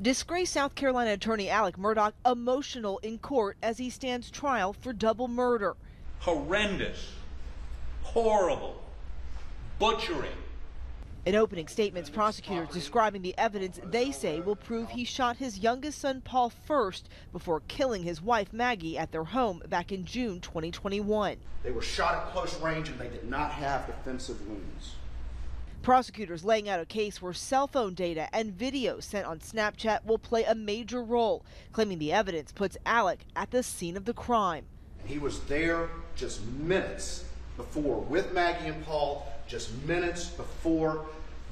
Disgraced South Carolina attorney Alex Murdaugh emotional in court as he stands trial for double murder. Horrendous, horrible, butchering. In opening statements, prosecutors describing the evidence they say will prove he shot his youngest son Paul first before killing his wife Maggie at their home back in June 2021. They were shot at close range and they did not have defensive wounds. Prosecutors laying out a case where cell phone data and videos sent on Snapchat will play a major role, claiming the evidence puts Alex at the scene of the crime. He was there just minutes before with Maggie and Paul, just minutes before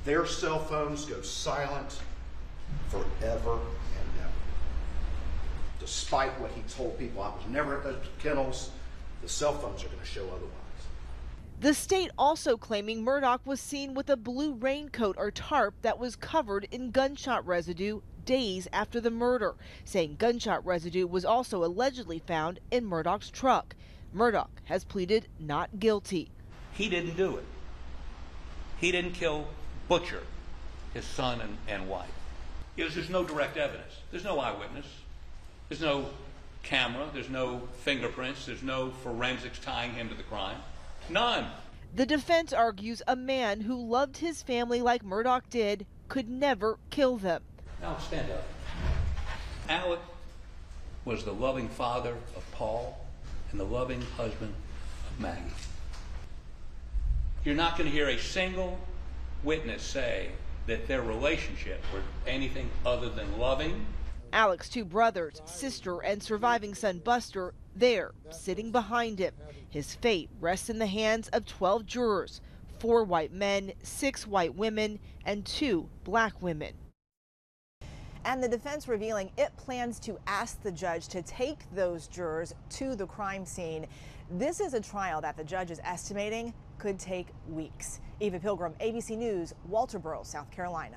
their cell phones go silent forever and ever. Despite what he told people, I was never at those kennels, the cell phones are going to show otherwise. The state also claiming Murdaugh was seen with a blue raincoat or tarp that was covered in gunshot residue days after the murder, saying gunshot residue was also allegedly found in Murdaugh's truck. Murdaugh has pleaded not guilty. He didn't do it. He didn't kill Butcher, his son and, and wife. Because there's no direct evidence. There's no eyewitness. There's no camera. There's no fingerprints. There's no forensics tying him to the crime. None. The defense argues a man who loved his family like Murdaugh did could never kill them. Now stand up. Alex was the loving father of Paul and the loving husband of Maggie. You're not going to hear a single witness say that their relationship were anything other than loving. Alex's two brothers, sister, and surviving son Buster there, sitting behind him. His fate rests in the hands of 12 jurors four white men, six white women, and two black women. And the defense revealing it plans to ask the judge to take those jurors to the crime scene. This is a trial that the judge is estimating could take weeks. Eva Pilgrim, ABC News, Walterboro, South Carolina.